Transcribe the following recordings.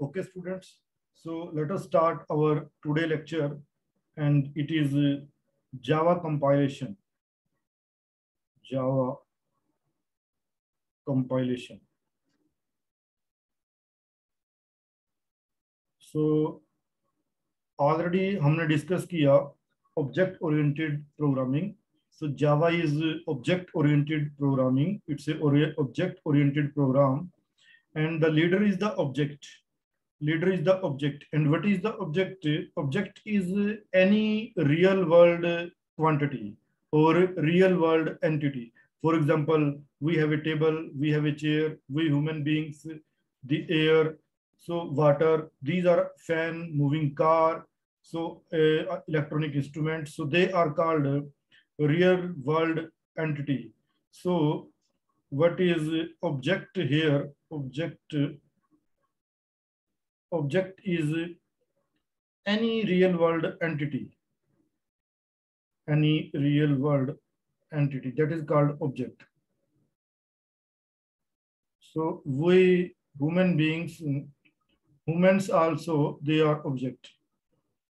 Okay, students. So let us start our today lecture and it is uh, Java compilation. Java compilation. So already हमने discuss किया object oriented programming. So Java is object oriented programming. It's a object oriented program and the leader is the object leader is the object. And what is the object? Object is any real world quantity or real world entity. For example we have a table we have a chair we human beings the air so water these are fan moving car so uh, electronic instruments so they are called real world entity. So what is object here? Object object is any real world entity. Any real world entity that is called object. So we human beings humans also they are object.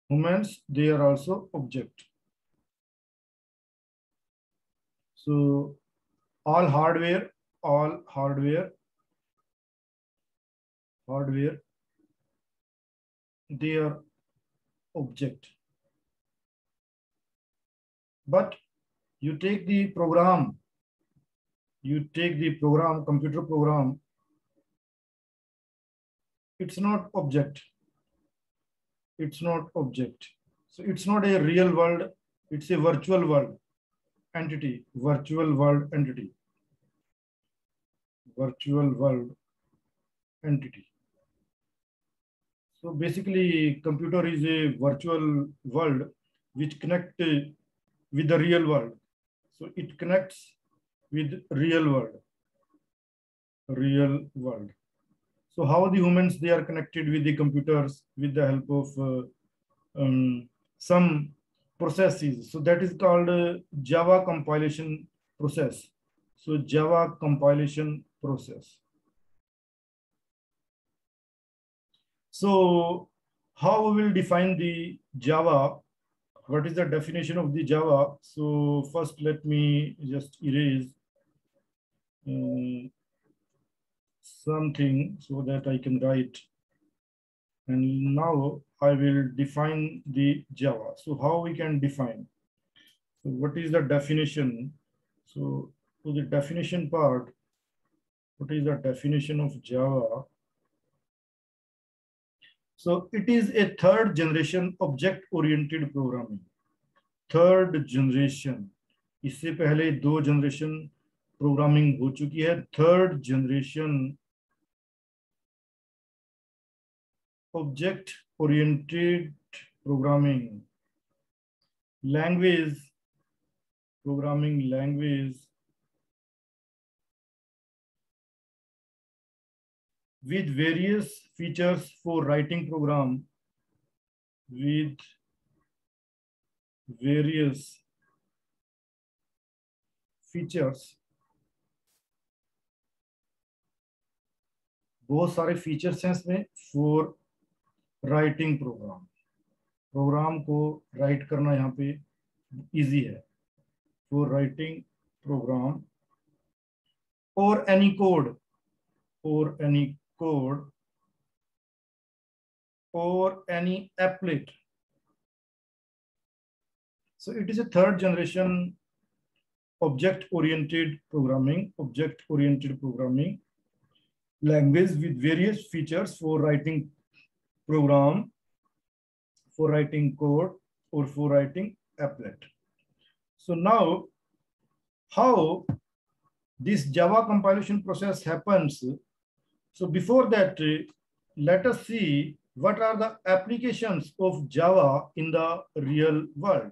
Humans they are also object. So all hardware all hardware hardware their object. But you take the program you take the program computer program it's not object. It's not object. So it's not a real world it's a virtual world entity virtual world entity. Virtual world entity. So basically computer is a virtual world which connect with the real world. So it connects with real world, real world. So how the humans, they are connected with the computers with the help of uh, um, some processes. So that is called uh, Java compilation process. So Java compilation process. So how we will define the Java? What is the definition of the Java? So first let me just erase uh, something so that I can write. And now I will define the Java. So how we can define? So what is the definition? So to the definition part, what is the definition of Java? So it is a third generation object oriented programming. Third generation. इससे पहले दो generation programming हो चुकी है third generation object oriented programming language programming language with various features for writing program, with various features. बहुत सारे features हैं इसमें फॉर राइटिंग प्रोग्राम प्रोग्राम को राइट करना यहाँ पे इजी है. For writing program or any code or any code or any applet. So it is a third generation object-oriented programming, object-oriented programming language with various features for writing program, for writing code, or for writing applet. So now, how this Java compilation process happens so before that, let us see what are the applications of Java in the real world.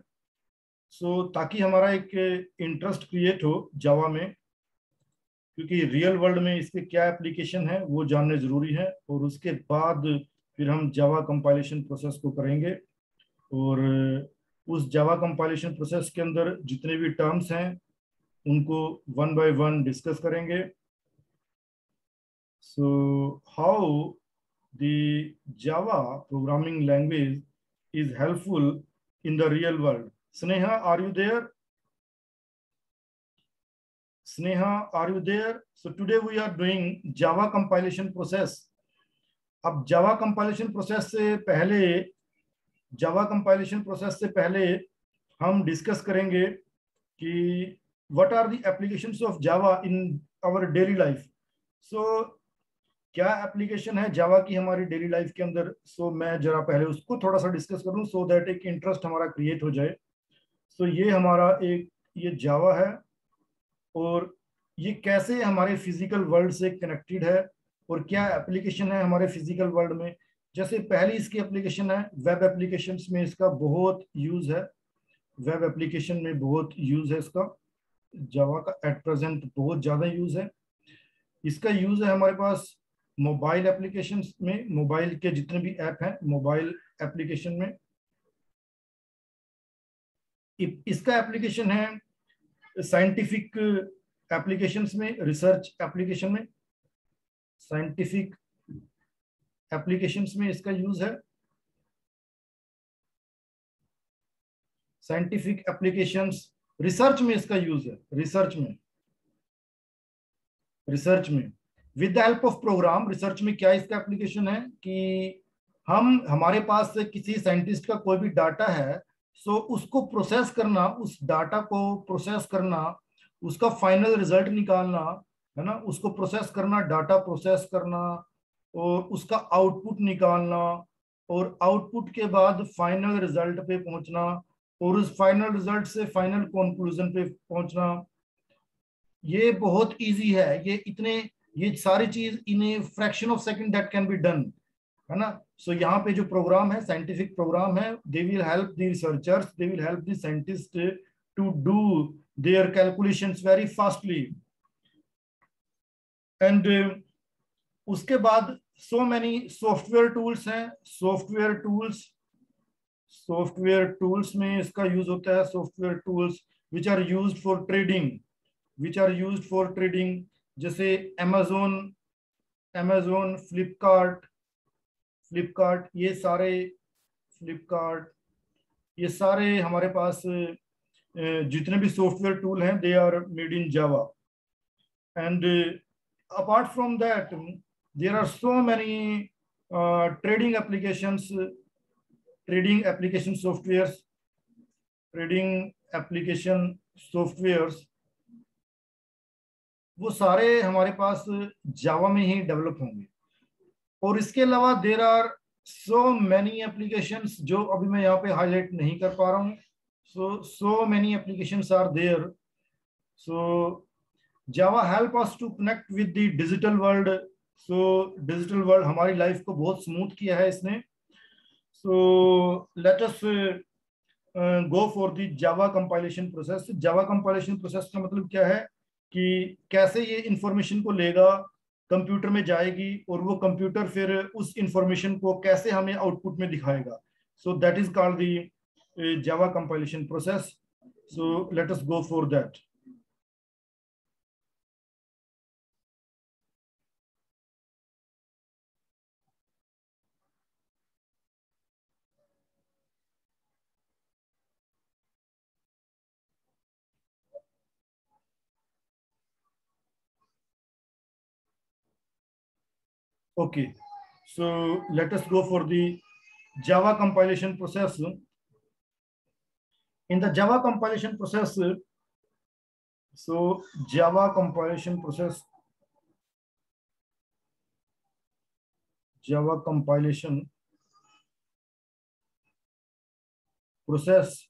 So ताकि हमारा एक interest create हो जावा में क्योंकि real world में इसके क्या application है वो जानने ज़रूरी है और उसके बाद फिर हम जावा कंपाइलेशन प्रोसेस को करेंगे और उस जावा कंपाइलेशन प्रोसेस के अंदर जितने भी टर्म्स हैं उनको वन बाय वन डिस्कस करेंगे So how the Java programming language is helpful in the real world. Sneha, are you there? Sneha, are you there? So today we are doing Java compilation process. अब Java compilation process से पहले Java compilation process से पहले हम discuss करेंगे कि what are the applications of Java in our daily life. So क्या application है जावा की हमारी डेली लाइफ के अंदर? सो so, मैं जरा पहले उसको थोड़ा सा डिस्कस करूँ सो दैट एक इंटरेस्ट हमारा क्रिएट हो जाए। सो so, ये हमारा एक ये जावा है और ये कैसे हमारे फ़िज़िकल वर्ल्ड से कनेक्टेड है और क्या एप्लीकेशन है हमारे फ़िज़िकल वर्ल्ड में? जैसे पहली इसकी एप्लीकेशन है वेब एप्लीकेशन में इसका बहुत यूज़ है। वेब एप्लीकेशन में बहुत यूज़ है इसका। जावा का एट प्रेजेंट बहुत ज़्यादा यूज़ है। इसका यूज़ है हमारे पास मोबाइल एप्लीकेशन में, मोबाइल के जितने भी ऐप हैं, मोबाइल एप्लीकेशन में इसका एप्लीकेशन है साइंटिफिक एप्लीकेशंस में, रिसर्च एप्लीकेशन में, साइंटिफिक एप्लीकेशंस में इसका यूज़ है। साइंटिफिक एप्लीकेशंस, रिसर्च में इसका यूज़ है, रिसर्च में रिसर्च में। With the help of program research में क्या इसका एप्लीकेशन है कि हम, हमारे पास किसी साइंटिस्ट का कोई भी डाटा है सो उसको प्रोसेस करना, उस डाटा को प्रोसेस करना, उसका फाइनल रिज़ल्ट निकालना, है ना? उसको प्रोसेस करना डाटा प्रोसेस करना, और उसका आउटपुट निकालना, और आउटपुट के बाद फाइनल रिज़ल्ट पे पहुँचना, और उस फाइनल रिज़ल्ट से फाइनल कंक्लूजन पे पहुँचना। ये बहुत इजी है, ये इतने ये सारी चीज़ in a fraction of second that can be done है ना? सो so, यहाँ पे जो प्रोग्राम है साइंटिफिक प्रोग्राम है they will help the researchers they will help the scientist to do their calculations very fastly and उसके बाद सो मैनी सॉफ्टवेयर टूल्स हैं सॉफ्टवेयर टूल्स सॉफ्टवेयर टूल्स में इसका यूज़ होता है software tools which are use for trading which are use for trading जैसे Amazon Amazon Flipkart Flipkart ये सारे फ्लिपकार्ट ये सारे हमारे पास जितने भी सॉफ्टवेयर टूल हैं they are made in Java and apart from that there are so many trading applications trading application software trading application softwares वो सारे हमारे पास जावा में ही डेवलप होंगे। और इसके अलावा there are so many application जो अभी मैं यहाँ पे हाईलाइट नहीं कर पा रहा हूँ। So so many application are there so Java help us to connect with the digital world so digital world हमारी लाइफ को बहुत स्मूथ किया है इसने। So let us go for the Java compilation process Java compilation process का मतलब क्या है? कि कैसे ये इंफॉर्मेशन को लेगा कंप्यूटर में जाएगी और वो कंप्यूटर फिर उस इंफॉर्मेशन को कैसे हमें आउटपुट में दिखाएगा। So that is called the Java compilation process so let us go for that Okay, so let us go for the Java compilation process. In the Java compilation process, so Java compilation process, Java compilation process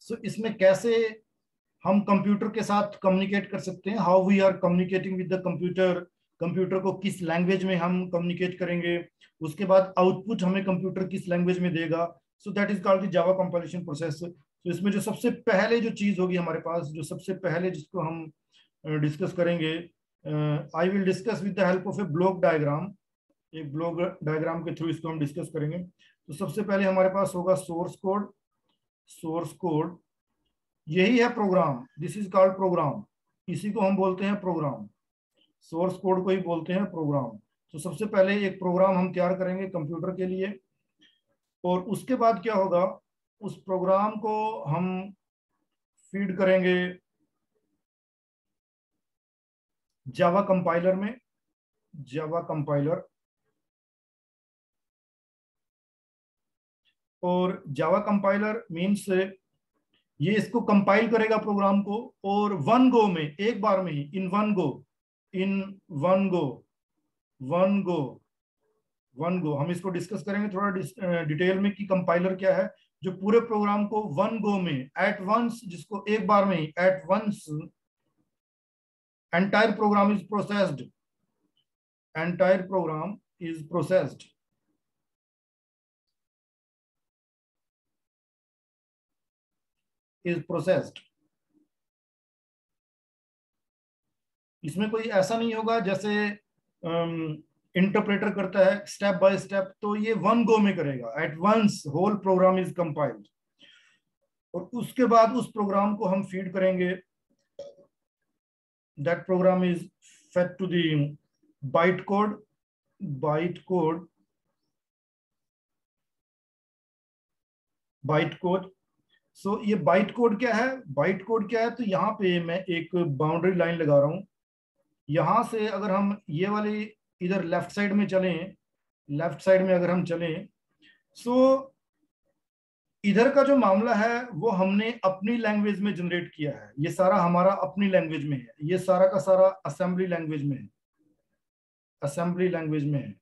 so इसमें कैसे हम computer के साथ communicate कर सकते हैं। How we are communicating with the computer computer को किस लैंग्वेज में हम कम्युनिकेट करेंगे? उसके बाद आउटपुट हमें कंप्यूटर किस लैंग्वेज में देगा? So that is called Java compilation process तो इसमें जो सबसे पहले जो चीज़ होगी हमारे पास, जो सबसे पहले जिसको हम डिस्कस करेंगे I will discuss with the help of a block diagram एक ब्लॉक डायग्राम के थ्रू इसको हम डिस्कस करेंगे। तो सबसे पहले हमारे पास होगा सोर्स कोड सोर्स कोड यही है program this is called program इसी को हम बोलते हैं प्रोग्राम सोर्स कोड को ही बोलते हैं प्रोग्राम तो सबसे पहले एक प्रोग्राम हम तैयार करेंगे कंप्यूटर के लिए। और उसके बाद क्या होगा? उस प्रोग्राम को हम फ़ीड करेंगे जावा कंपाइलर में। जावा कंपाइलर और जावा कंपाइलर मीन्स ये इसको कंपाइल करेगा प्रोग्राम को और वन गो में, एक बार में ही in one go in one go one go one go हम इसको डिस्कस करेंगे थोड़ा डिटेल में कि कंपाइलर क्या है, जो पूरे प्रोग्राम को वन गो में एट वंस जिसको एक बार में ही at once entire program is processed entire program is processed is processed इसमें कोई ऐसा नहीं होगा जैसे इंटरप्रेटर um, करता है स्टेप बाय स्टेप तो ये वन गो में करेगा। At once whole program is compiled और उसके बाद उस प्रोग्राम को हम फ़ीड करेंगे। That program is fed to the byte code byte code byte code so so, ये बाइट कोड क्या है? बाइट कोड क्या है? तो यहाँ पे मैं एक बाउंड्री लाइन लगा रहा हूँ। यहाँ से अगर हम ये वाली इधर लेफ़्ट साइड में चलें लेफ़्ट साइड में अगर हम चलें सो so, इधर का जो मामला है वो हमने अपनी लैंग्वेज में जनरेट किया है। ये सारा हमारा अपनी लैंग्वेज में है। ये सारा का सारा असेंबली लैंग्वेज में है। असेंबली लैंग्वेज में है।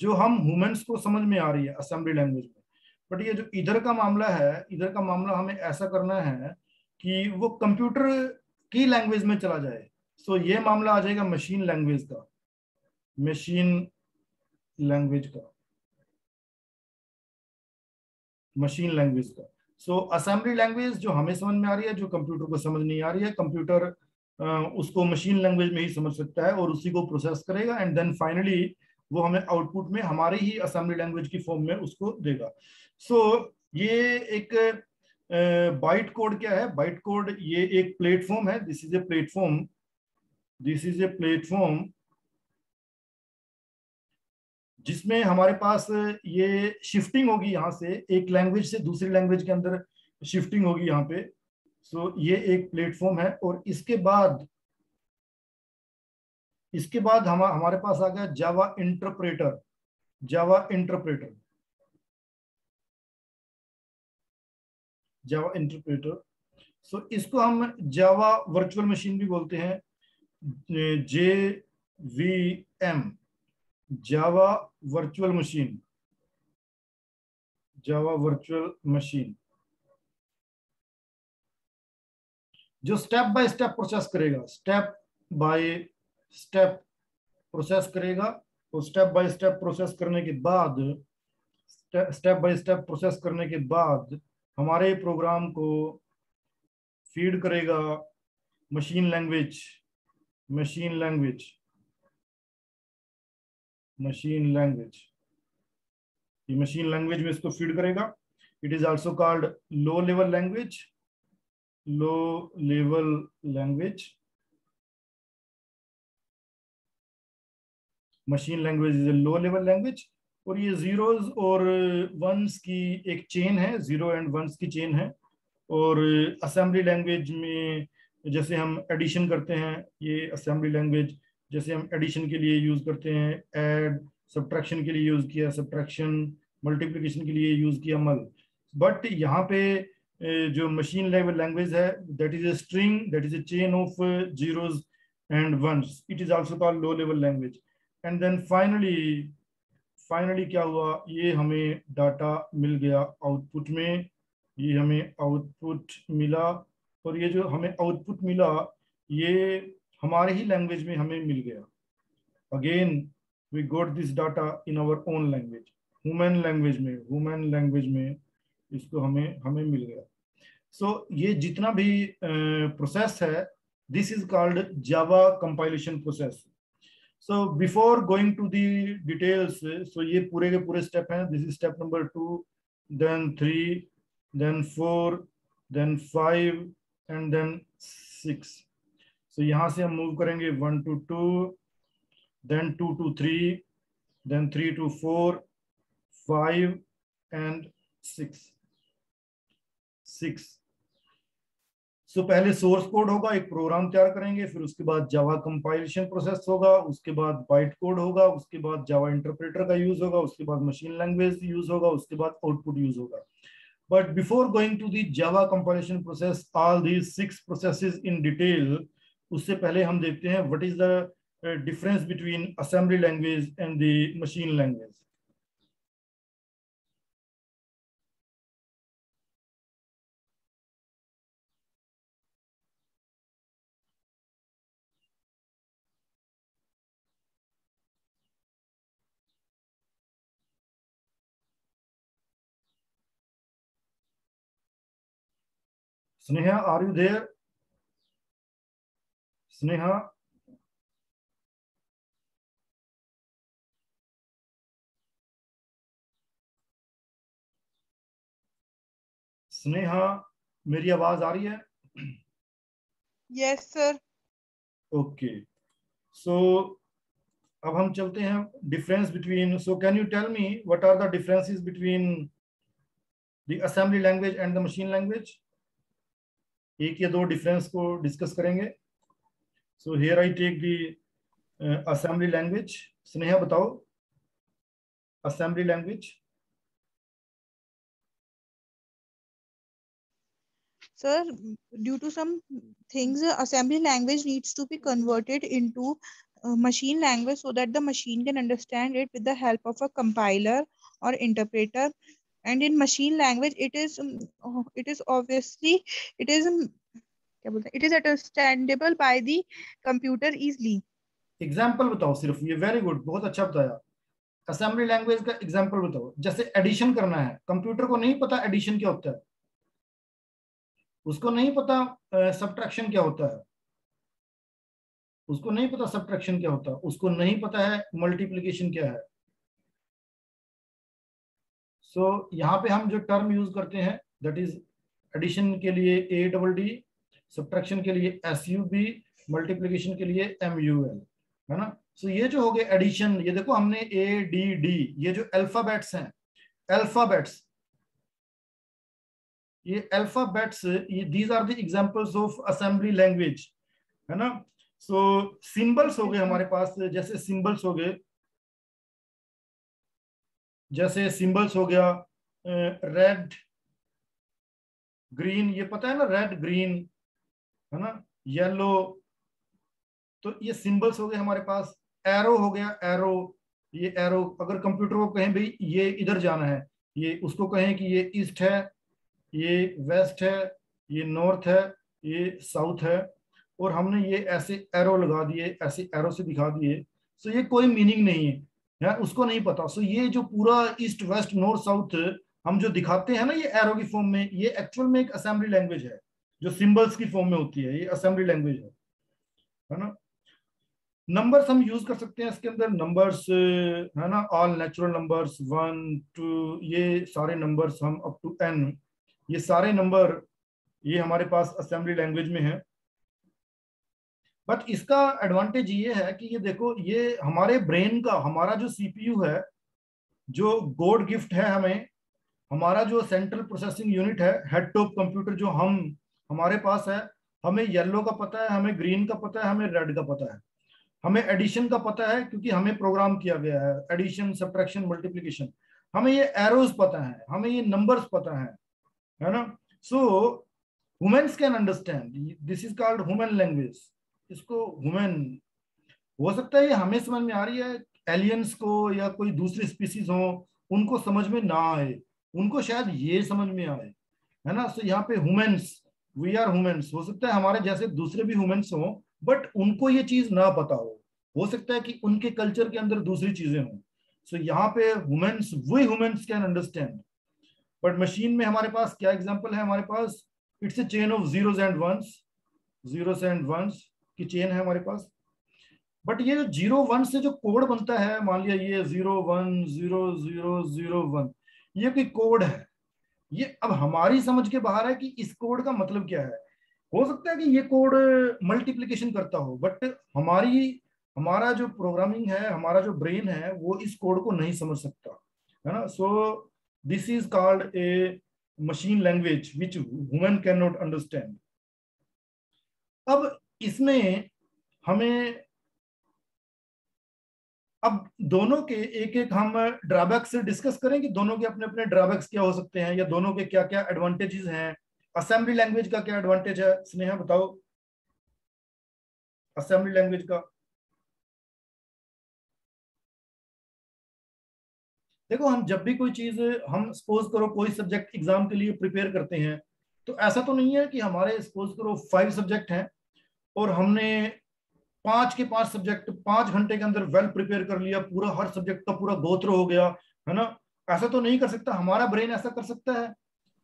जो हम ह्यूमंस को समझ में आ रही है असेंबली लैंग्वेज में। बट ये जो इधर का मामला है इधर का मामला हमें ऐसा करना है कि वो कंप्यूटर की लैंग्वेज में चला जाए। सो so, ये मामला आ जाएगा मशीन लैंग्वेज का। मशीन लैंग्वेज का। मशीन लैंग्वेज का। सो असेंबली लैंग्वेज जो हमें समझ में आ रही है जो कंप्यूटर को समझ नहीं आ रही है कंप्यूटर उसको मशीन लैंग्वेज में ही समझ सकता है और उसी को प्रोसेस करेगा। एंड देन फाइनली वो हमें आउटपुट में हमारी ही असेंबली लैंग्वेज की फॉर्म में उसको देगा। सो so, ये एक बाइट uh, कोड क्या है? बाइट कोड ये एक प्लेटफॉर्म है। This is a platform this is a platform जिसमें हमारे पास ये शिफ्टिंग होगी यहाँ से। एक लैंग्वेज से दूसरी लैंग्वेज के अंदर शिफ्टिंग होगी यहाँ पे। सो so, ये एक प्लेटफॉर्म है और इसके बाद इसके बाद हम, हमारे पास आ गया Java interpreter Java interpreter Java interpreter so इसको हम जावा वर्चुअल मशीन भी बोलते हैं J V M Java virtual machine Java virtual machine जो स्टेप बाय स्टेप प्रोसेस करेगा स्टेप बाय स्टेप प्रोसेस करेगा और स्टेप बाय स्टेप प्रोसेस करने के बाद स्टेप बाय स्टेप प्रोसेस करने के बाद हमारे प्रोग्राम को फ़ीड करेगा machine language machine language machine language ये मशीन लैंग्वेज में इसको फ़ीड करेगा। It is also called low level language low level language machine language is a low level language और ये जीरोज और वंस की एक चेन है ज़ीरो एंड वंस की चेन है। और असेंबली लैंग्वेज में जैसे हम एडिशन करते हैं, ये असेंबली लैंग्वेज जैसे हम एडिशन के लिए यूज़ करते हैं एड सब्ट्रैक्शन के लिए यूज़ किया सब्ट्रैक्शन मल्टीप्लिकेशन के लिए यूज़ किया मल बट यहाँ पे जो मशीन लेवल लैंग्वेज है that is a string that is a chain of zeros and ones it is also called low level language and then finally finally क्या हुआ? ये हमें डाटा मिल गया आउटपुट में। ये हमें आउटपुट मिला। और ये जो हमें आउटपुट मिला ये हमारे ही लैंग्वेज में हमें मिल गया। Again we got this data in our own language human language में ह्यूमन लैंग्वेज में इसको हमें हमें मिल गया। सो so, ये जितना भी प्रोसेस है this is called Java compilation process so before going to the details so ये पूरे के पूरे स्टेप हैं. This is step number two then three then four then five and then six so यहाँ से हम मूव करेंगे one two two then two two three then three two four five and six six so so, पहले source code होगा एक programme तैयार करेंगे फिर उसके बाद जावा कंपाइलेशन प्रोसेस होगा उसके बाद बाइट कोड होगा उसके बाद जावा इंटरप्रेटर का यूज़ होगा उसके बाद मशीन लैंग्वेज यूज़ होगा उसके बाद आउटपुट यूज़ होगा। But before going to the Java compilation process all these six processes in detail उससे पहले हम देखते हैं what is the difference between assembly language and the machine language Sneha, are you there? Sneha? Sneha मेरी आवाज़ आ रही है yes sir okay so अब हम चलते हैं difference between so can you tell me what are the differences between the assembly language and the machine language एक या दो डिफरेंस को डिस्कस करेंगे so here I take the assembly language Sneha बताओ assembly language sir due to some things assembly language needs to be converted into uh, machine language so that the machine can understand it with the help of a compiler or interpreter language it is um, oh, it is obviously it is um, क्या बोलते हैं? It is understandable by the computer easily. Example बताओ सिर्फ़ ये very good बहुत अच्छा बताया। Assembly language का एग्ज़ाम्पल बताओ। जैसे एडिशन करना है कंप्यूटर को नहीं पता एडिशन क्या होता है। उसको नहीं पता सब्ट्रैक्शन क्या होता है। उसको नहीं पता सब्ट्रैक्शन क्या होता है। उसको नहीं पता है मल्टीप्लीकेशन क्या है। सो so, यहाँ पे हम जो टर्म यूज़ करते हैं दैट इज़ एडिशन के लिए ए डबल डी सब्ट्रैक्शन के लिए एस यू बी मल्टीप्लीकेशन के लिए एम यू एल है ना? सो so, ये जो हो गए एडिशन ये देखो हमने ए डी डी ये जो अल्फाबेट्स हैं अल्फाबेट्स ये अल्फाबेट्स ये these are the examples of assembly language है ना? सो so, सिंबल्स हो गए हमारे पास जैसे सिंबल्स हो गए जैसे सिंबल्स हो गया रेड, ग्रीन, ये पता है ना, रेड, ग्रीन, है ना, येलो तो ये सिंबल्स हो गए हमारे पास, एरो हो गया, एरो, ये एरो, अगर कंप्यूटर को कहें भाई, ये इधर जाना है, ये उसको कहें कि ये ईस्ट है, ये वेस्ट है, ये नॉर्थ है, ये साउथ है, और हमने ये ऐसे एरो लगा दिए, ऐसे एरो से दिखा दिए सो ये कोई मीनिंग नहीं है। है, उसको नहीं पता। सो ये जो पूरा ईस्ट, वेस्ट, नॉर्थ, साउथ हम जो दिखाते हैं ना, ये एरो की फॉर्म में, ये एक्चुअल में एक असेंबली लैंग्वेज है, जो सिंबल्स की फॉर्म में होती है, ये असेंबली लैंग्वेज है। है ना? नंबर्स हम यूज़ कर सकते हैं इसके अंदर। नंबर्स है ना? All natural numbers one two ये सारे नंबर्स हम अप टू एन ये सारे नंबर ये हमारे पास असेंबली लैंग्वेज में है। बट इसका एडवांटेज ये है कि ये देखो, ये हमारे ब्रेन का, हमारा जो सीपीयू है, जो गोड गिफ्ट है हमें, हमारा जो सेंट्रल प्रोसेसिंग यूनिट है हेड टॉप कंप्यूटर जो हम, हमारे पास है, हमें येलो का पता है, हमें ग्रीन का पता है, हमें रेड का पता है। हमें एडिशन का पता है क्योंकि हमें प्रोग्राम किया गया है एडिशन सब्ट्रैक्शन मल्टीप्लीकेशन हमें ये एरोज पता है, हमें ये नंबर्स पता है है ना? So humans can understand this is called human language इसको वुमेन हो सकता है हमें समझ में आ रही है एलियंस को या कोई दूसरी स्पीसीज हो उनको समझ में ना आए। उनको शायद ये समझ में आए है ना? सो यहाँ पे वुमेन्स वी आर वुमेन्स हो सकता है हमारे जैसे दूसरे भी वुमेन्स हो बट उनको ये चीज़ ना पता हो। हो सकता है कि उनके कल्चर के अंदर दूसरी चीज़ें हों। सो so, यहाँ पे humans we humans can understand but machine में हमारे पास क्या एग्ज़ाम्पल है? हमारे पास it's a chain of zeros and ones zeros and ones की चेन है हमारे पास। बट ये जो ज़ीरो वन से जो कोड बनता है, मान लिया ये zero one zero zero zero one ये कोई कोड है। ये अब हमारी समझ के बाहर है कि इस कोड का मतलब क्या है। हो सकता है कि ये कोड मल्टीप्लीकेशन करता हो बट हमारी, हमारा जो प्रोग्रामिंग है, हमारा जो ब्रेन है, वो इस कोड को नहीं समझ सकता, है ना? So this is called a machine language which humans can not understand अब इसमें हमें अब दोनों के एक एक हम ड्रॉबैक्स डिस्कस करें कि दोनों के अपने अपने ड्रॉबैक्स क्या हो सकते हैं या दोनों के क्या क्या एडवांटेजेस हैं। असेंबली लैंग्वेज का क्या एडवांटेज है? स्नेहा, बताओ। असेंबली लैंग्वेज का। देखो, हम जब भी कोई चीज़ हम सपोज़ करो कोई सब्जेक्ट एग्ज़ाम के लिए प्रिपेयर करते हैं तो ऐसा तो नहीं है कि हमारे सपोज़ करो फाइव सब्जेक्ट हैं। और हमने पाँच के पाँच सब्जेक्ट पाँच घंटे के अंदर वेल प्रिपेयर कर लिया, पूरा हर सब्जेक्ट का पूरा गोत्र हो गया, है ना? ऐसा तो नहीं कर सकता, हमारा ब्रेन ऐसा कर सकता है।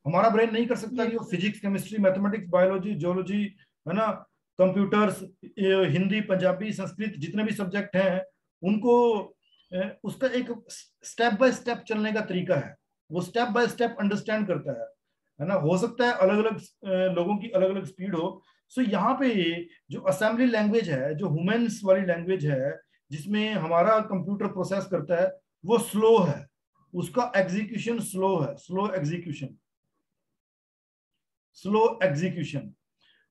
हमारा ब्रेन नहीं कर सकता कि वो physics chemistry mathematics biology geology है ना? कंप्यूटर्स हिंदी, पंजाबी, संस्कृत, जितने भी सब्जेक्ट हैं, उनको उसका एक स्टेप बाय स्टेप चलने का तरीका है। वो स्टेप बाय स्टेप अंडरस्टैंड करता है। है ना? हो सकता है अलग अलग लोगों की अलग अलग स्पीड हो सो so, यहाँ पे जो असेंबली लैंग्वेज है जो ह्यूमन्स वाली लैंग्वेज है जिसमें हमारा कंप्यूटर प्रोसेस करता है वो स्लो है। उसका एग्जीक्यूशन स्लो है। Slow execution slow execution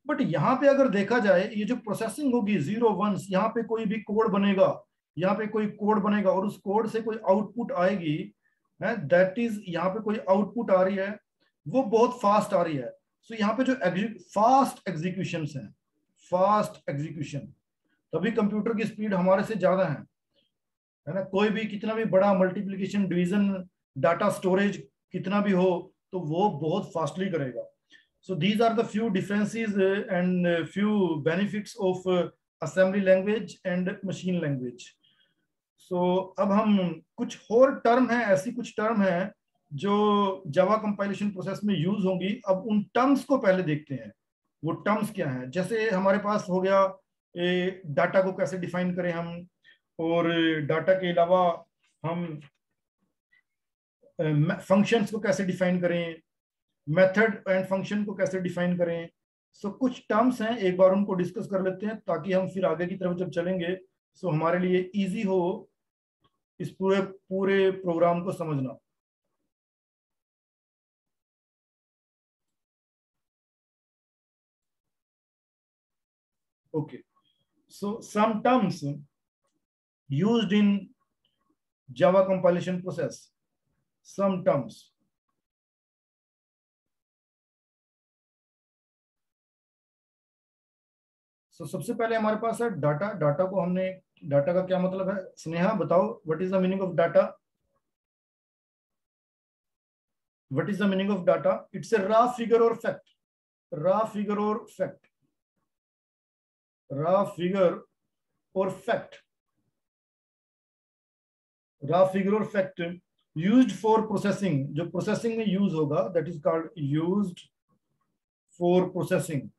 but यहाँ पे अगर देखा जाए ये जो प्रोसेसिंग होगी ज़ीरो वंस यहाँ पे कोई भी कोड बनेगा यहाँ पे कोई कोड बनेगा और उस कोड से कोई आउटपुट आएगी है दैट इज़ यहाँ पे कोई आउटपुट आ रही है वो बहुत फास्ट आ रही है। सो so, यहाँ पे जो फास्ट एग्जीक्यूशन है फास्ट एग्जीक्यूशन तभी कंप्यूटर की स्पीड हमारे से ज़्यादा है। है ना? कोई भी कितना भी बड़ा मल्टीप्लीकेशन डिवीज़न डाटा स्टोरेज कितना भी हो तो वो बहुत फास्टली करेगा। So these are the few differences and few benefits of assembly language and machine language so अब हम कुछ और टर्म है ऐसी कुछ टर्म है जो जावा कंपाइलेशन प्रोसेस में यूज़ होंगी अब उन टर्म्स को पहले देखते हैं। वो टर्म्स क्या हैं? जैसे हमारे पास हो गया ए, डाटा को कैसे डिफाइन करें हम? और डाटा के अलावा हम फ़ंक्शंस को कैसे डिफाइन करें? मेथड एंड फ़ंक्शन को कैसे डिफाइन करें? सो so, कुछ टर्म्स हैं एक बार उनको डिस्कस कर लेते हैं ताकि हम फिर आगे की तरफ़ जब चलेंगे सो so हमारे लिए इजी हो इस पूरे पूरे प्रोग्राम को समझना। Okay. So some terms used in Java compilation process, some terms. so, सबसे पहले हमारे पास है डाटा डाटा को हमने डाटा का क्या मतलब है स्नेहा बताओ what is the meaning of data what is the meaning of data it's a raw figure or fact raw figure or fact raw figure or fact raw figure or fact used for processing जो processing में use होगा that is called used for processing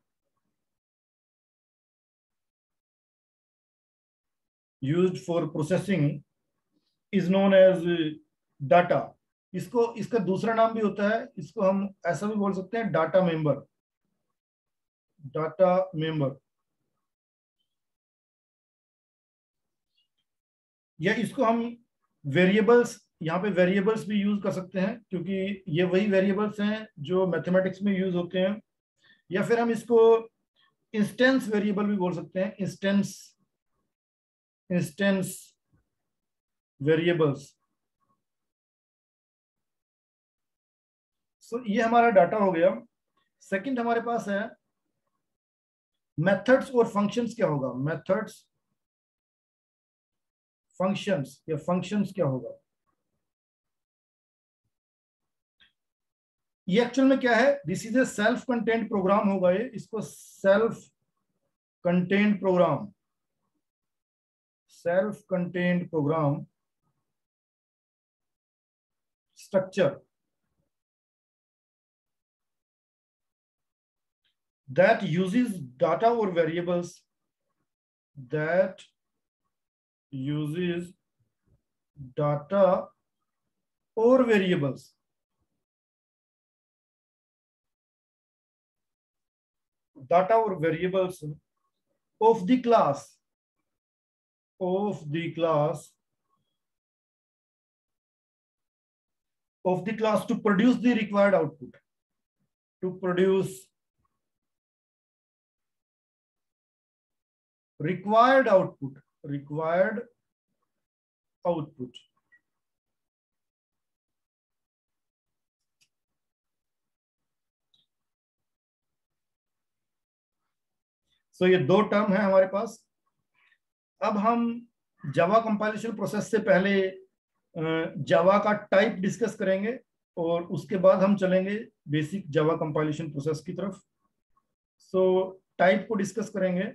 used for processing is known as data इसको इसका दूसरा नाम भी होता है इसको हम ऐसा भी बोल सकते हैं डाटा मेंबर डाटा मेंबर या इसको हम वेरिएबल्स यहाँ पे वेरिएबल्स भी यूज़ कर सकते हैं, क्योंकि ये वही वेरिएबल्स हैं जो मैथमेटिक्स में यूज़ होते हैं। या फिर हम इसको इंस्टेंस वेरिएबल भी बोल सकते हैं इंस्टेंस इंस्टेंस वेरिएबल्स सो ये हमारा डाटा हो गया। सेकंड हमारे पास है मेथड्स और फ़ंक्शंस क्या होगा? मेथड्स फ़ंक्शंस या फ़ंक्शंस क्या होगा? ये एक्चुअल में क्या है? This is a self content program होगा ये। इसको self content program self content program structure that uses data or variables that uses data or variables. Data or variables of the class of the class of the class to produce the required output to produce required output required output. So so, ये दो term है हमारे पास। अब हम जावा compilation process से पहले जावा का type discuss करेंगे और उसके बाद हम चलेंगे बेसिक जावा कंपाइलेशन प्रोसेस की तरफ़। सो so, टाइप को डिस्कस करेंगे।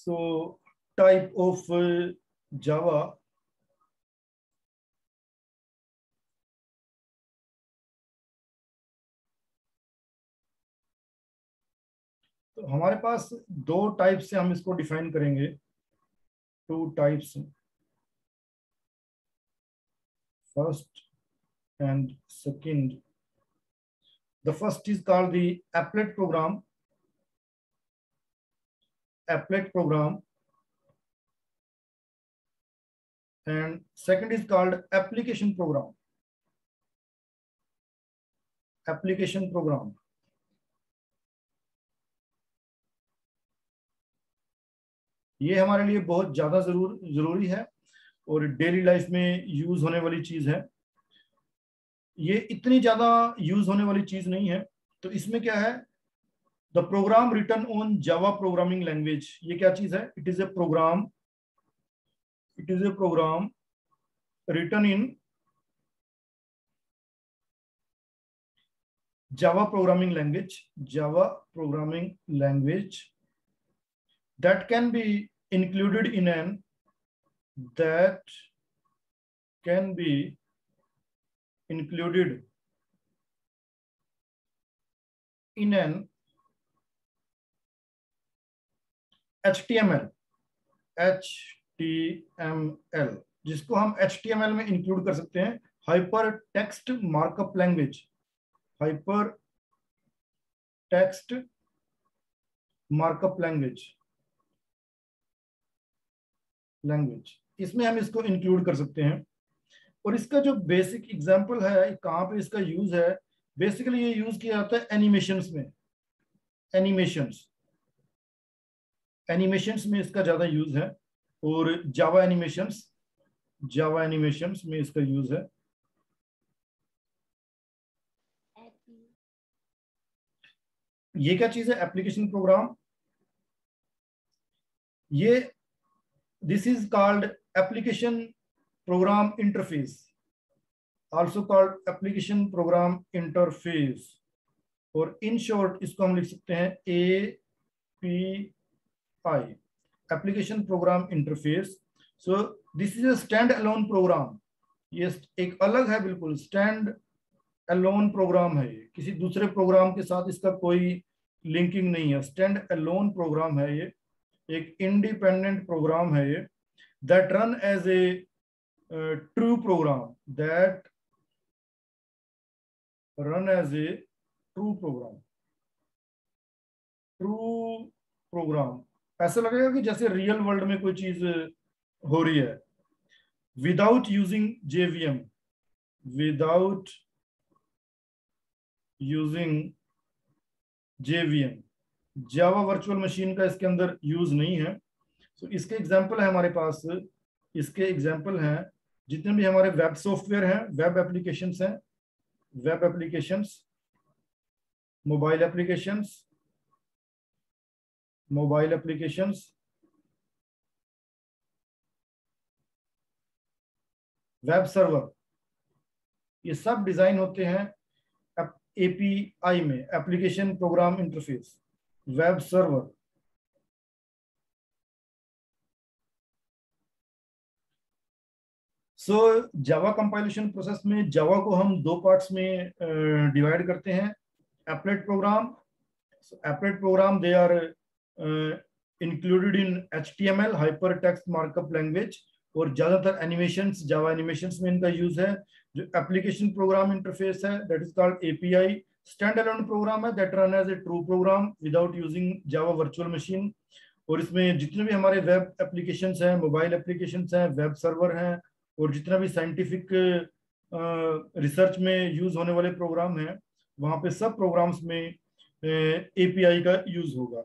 so type of uh, java. तो हमारे पास दो टाइप से हम इसको डिफाइन करेंगे। Two types first and second the first is called the applet program applet program and second is called application program application program ये हमारे लिए बहुत ज़्यादा ज़रूर ज़रूरी है और डेली लाइफ में यूज़ होने वाली चीज़ है ये इतनी ज़्यादा यूज़ होने वाली चीज़ नहीं है तो इसमें क्या है the program written on Java programming language ये क्या चीज़ है? It is a program it is a program written in Java programming language Java programming language that can be included in an, that can be included in an HTML HTML जिसको हम HTML में include कर सकते हैं hyper text markup language hyper text markup language language इसमें हम इसको include कर सकते हैं। और इसका जो बेसिक एग्जांपल है, कहाँ पे इसका यूज़ है बेसिकली ये यूज़ किया जाता है एनिमेशंस में एनिमेशंस एनिमेशंस में इसका ज़्यादा यूज़ है और जावा एनिमेशंस जावा एनिमेशंस में इसका यूज़ है। ये क्या चीज़ है? एप्लीकेशन प्रोग्राम ये this is called application program interface also called application program interface और इन शॉर्ट इसको हम लिख सकते हैं A P application program interface so this is a stand alone program ये एक अलग है बिल्कुल स्टैंड अलोन प्रोग्राम है किसी दूसरे प्रोग्राम के साथ इसका कोई लिंकिंग नहीं है। स्टैंड अलोन प्रोग्राम है ये। एक इंडिपेंडेंट प्रोग्राम है ये। That run as a true program that run as a true program true program ऐसा लगेगा कि जैसे रियल वर्ल्ड में कोई चीज़ हो रही है। Without using JVM without using JVM Java virtual machine का इसके अंदर यूज़ नहीं है। तो so, इसके एग्ज़ाम्पल है हमारे पास। इसके एग्ज़ाम्पल हैं जितने भी हमारे वेब सॉफ्टवेयर हैं वेब एप्लीकेशंस हैं web applications mobile applications mobile applications. Web server. ये सब डिज़ाइन होते हैं एपीआई में, application program interface, web server. So Java compilation process में जावा को हम दो पार्ट्स में डिवाइड करते हैं। Applet program applet program they are T M L hyper text markup language और ज़्यादातर एनिमेशन जावा एनिमेशन में इनका यूज़ है, जो एप्लीकेशन प्रोग्राम इंटरफेस है that is called API stand alone program है that run as a true program without using Java virtual machine और इसमें जितने भी हमारे वेब एप्लीकेशन हैं मोबाइल एप्लीकेशन हैं वेब सर्वर हैं, और जितना भी साइंटिफिक रिसर्च में यूज़ होने वाले प्रोग्राम हैं, वहाँ पे सब प्रोग्राम्स में एपीआई का यूज़ होगा।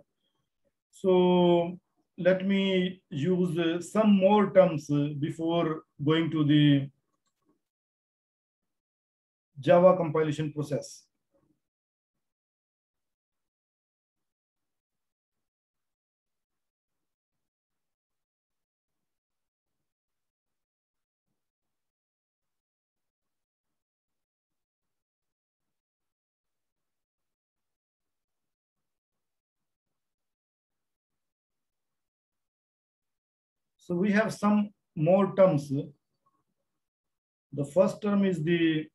So let me use uh, some more terms uh, before going to the Java compilation process. So we have some more terms. The first term is the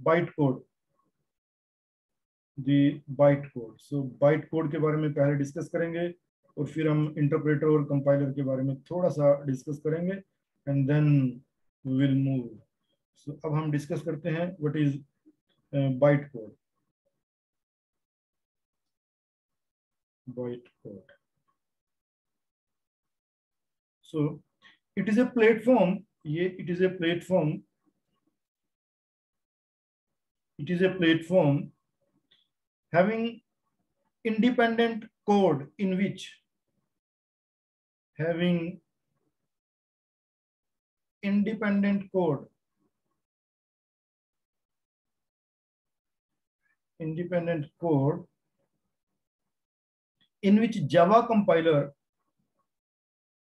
bytecode. The bytecode. So bytecode के बारे में पहले discuss करेंगे और फिर हम interpreter और compiler के बारे में थोड़ा सा डिस्कस करेंगे and then will move so अब हम डिस्कस करते हैं what is byte code byte code So it is a platform. It is a platform. It is a platform having independent code in which having independent code independent code in which Java compiler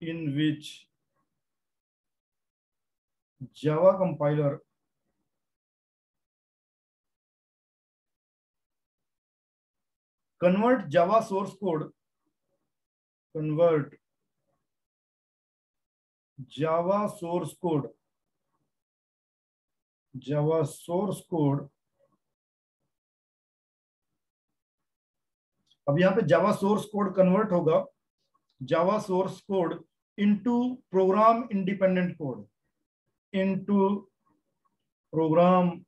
in which Java compiler convert Java source code, convert Java source code, Java source code अब यहाँ पे Java source code convert होगा Java source code into program independent code, into program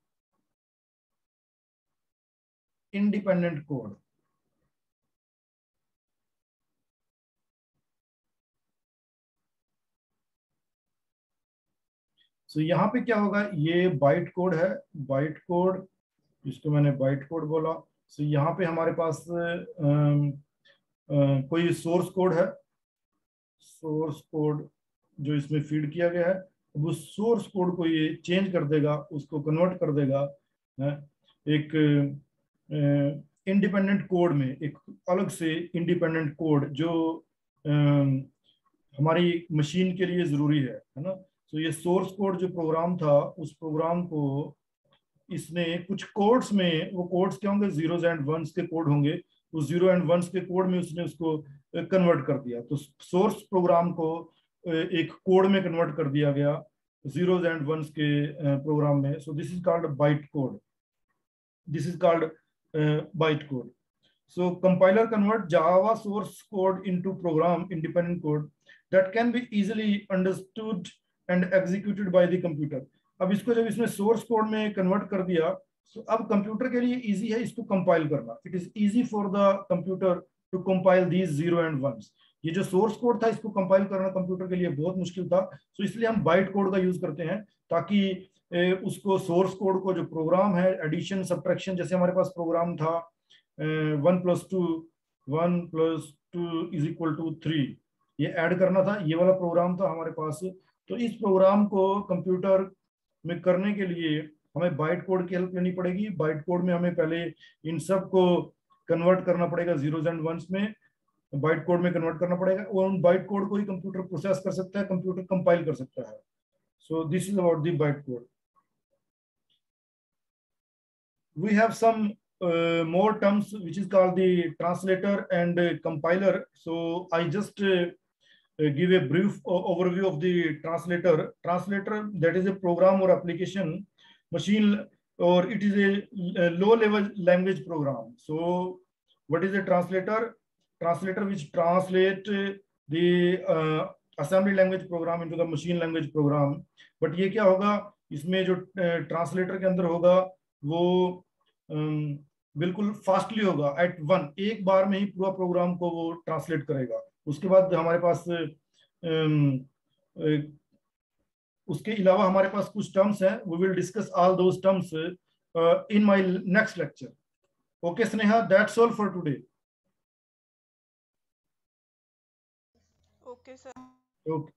independent code. So so, यहाँ पे क्या होगा ये byte code है बाइट कोड जिसको मैंने बाइट कोड बोला सो so, यहाँ पे हमारे पास कोई सोर्स कोड है सोर्स कोड जो इसमें फ़ीड किया गया है, अब उस सोर्स कोड को ये चेंज कर देगा, उसको कन्वर्ट कर देगा एक इंडिपेंडेंट कोड में, एक अलग से इंडिपेंडेंट कोड जो हमारी मशीन के लिए ज़रूरी है है ना? तो ये सोर्स कोड जो प्रोग्राम था, उस प्रोग्राम को इसने कुछ कोड्स में, वो कोड्स क्या होंगे? जीरोज एंड वंस के कोड होंगे। उस ज़ीरो एंड वंस के कोड में उसने उसको कन्वर्ट कर दिया। तो सोर्स प्रोग्राम को एक कोड में कन्वर्ट कर दिया गया जीरोज एंड वंस के प्रोग्राम में। So this is called byte code this is called byte code so compiler convert java source code into program, independent code, that can be easily understood and executed by the computer अब इसको जब इसने source code में convert कर दिया तो अब computer के लिए इजी है इसको कंपाइल करना। It is easy for the computer to compile these zero and one ये जो सोर्स कोड था इसको कंपाइल करना कंप्यूटर के लिए बहुत मुश्किल था। सो इसलिए हम बाइट कोड का यूज़ करते हैं ताकि ए, उसको सोर्स कोड को जो प्रोग्राम है एडिशन सब्ट्रैक्शन जैसे हमारे पास प्रोग्राम था one plus two one plus two is equal to three ये ऐड करना था ये वाला प्रोग्राम था हमारे पास। तो इस प्रोग्राम को कंप्यूटर में करने के लिए हमें बाइट कोड की हेल्प लेनी पड़ेगी। बाइट कोड में हमें पहले इन सबको कन्वर्ट करना पड़ेगा जीरोज एंड वंस में। बाइट कोड में कन्वर्ट करना पड़ेगा। और उन बाइट कोड को ही कंप्यूटर प्रोसेस कर सकता है कंप्यूटर कंपाइल कर सकता है। So this is about the byte code we have some more terms which is call the translator and compiler so I just give a brief overview of the translator translator that is a program और application machine, or it is a, a low-level language program. So, what is a translator? Translator which translate the uh, assembly language program into the machine language program. But ये क्या होगा इसमें जो translator के अंदर होगा वो बिल्कुल फास्टली होगा एट वन एक बार में ही पूरा प्रोग्राम को वो ट्रांसलेट करेगा उसके बाद हमारे पास उसके अलावा हमारे पास कुछ टर्म्स हैं we will discuss all those terms in my next lecture okay Sneha that's all for today okay sir okay